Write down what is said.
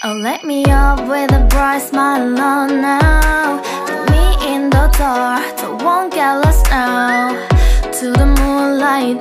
Oh, let me up with a bright smile oh, on now Put me in the dark, don't won't get lost now. To the moonlight